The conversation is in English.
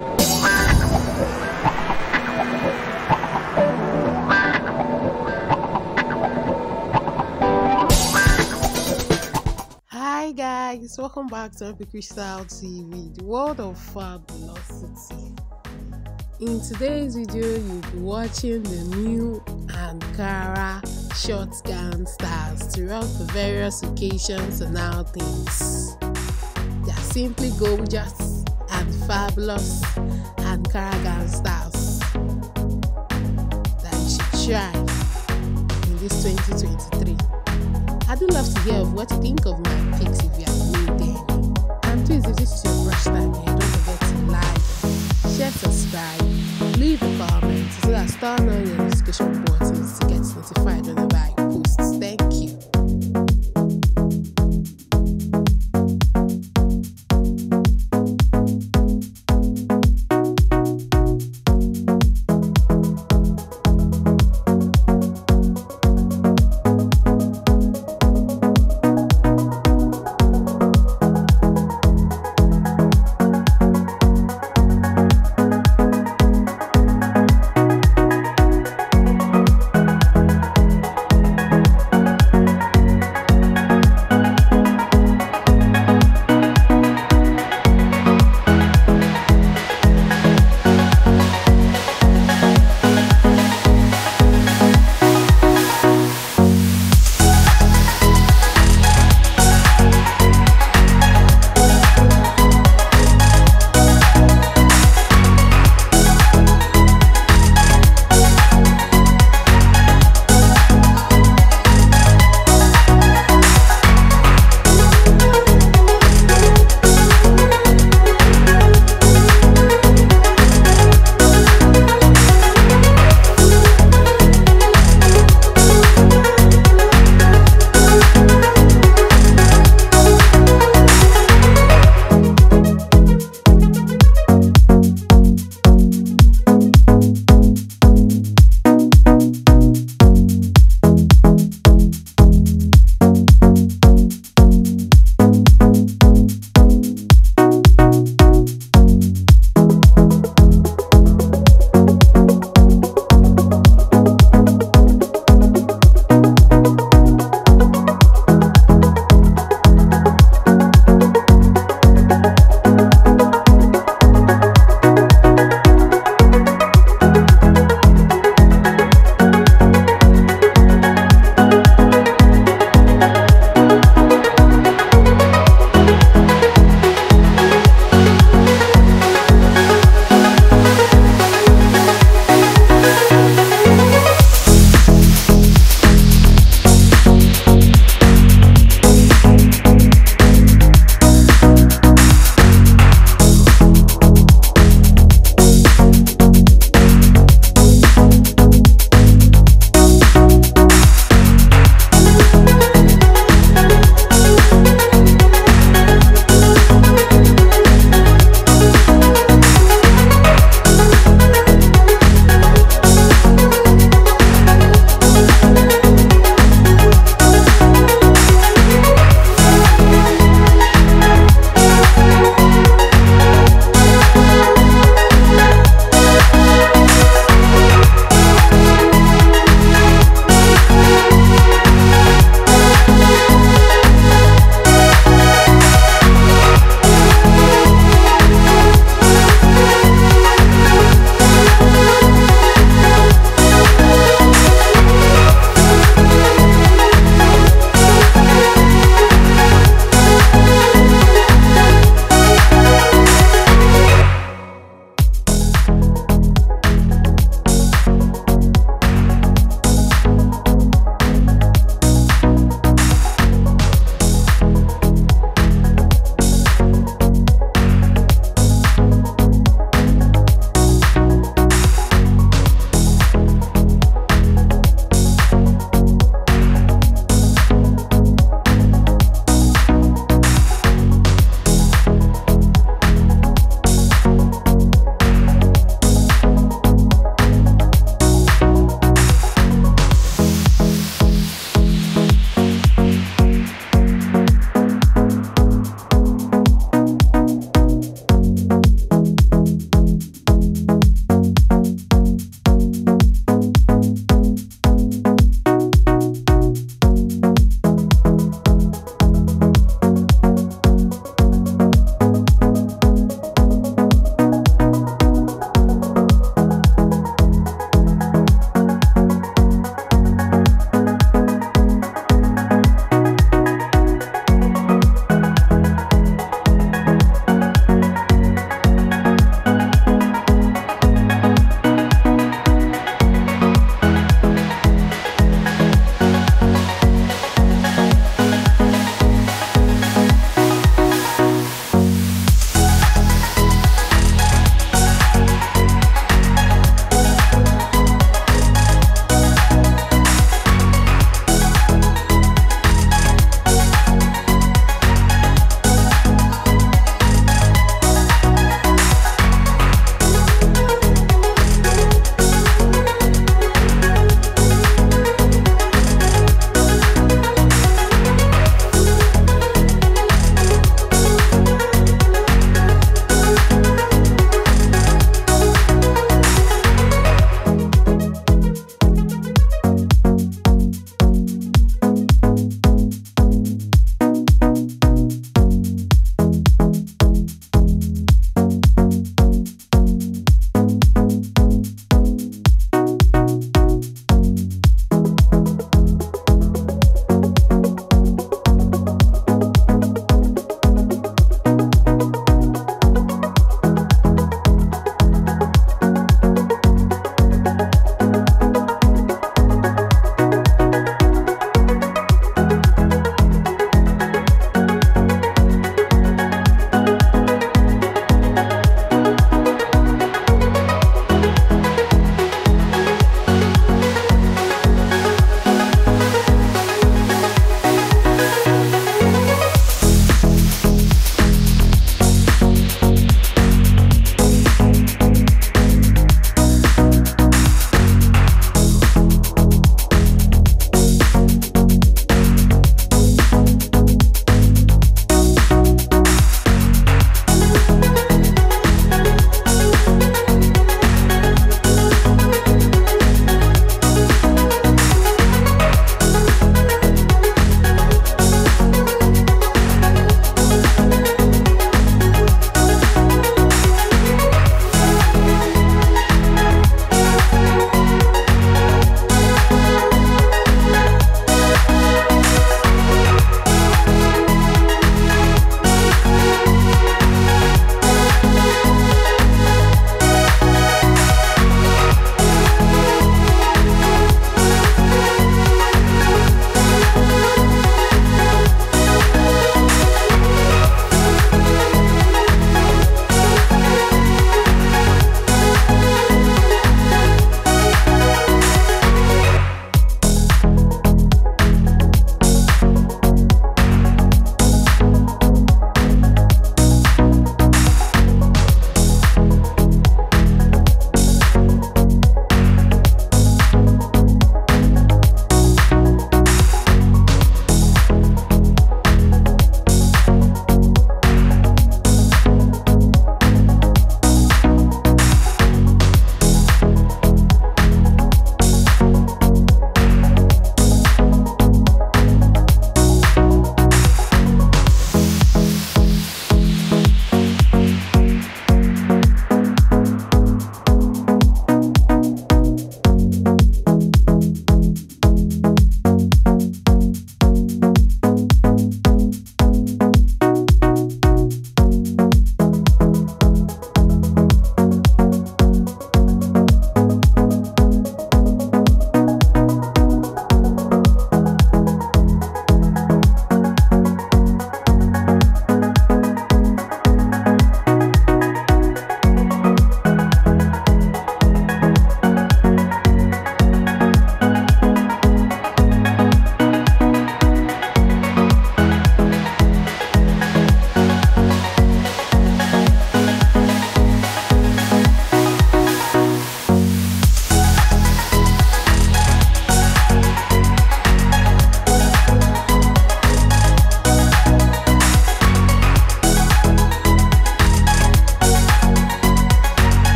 Hi guys, welcome back to MP Crystal TV, the world of fabulosity. In today's video, you'll be watching the new Ankara short gown styles throughout the various occasions and outings. They're simply gorgeous and fabulous and gown styles that you should try in this 2023. I do love to hear of what you think of my picks if you have made them. And please, if this is your first time here, don't forget to like, share, subscribe, leave a comment so that turn on your notification buttons to get notified whenever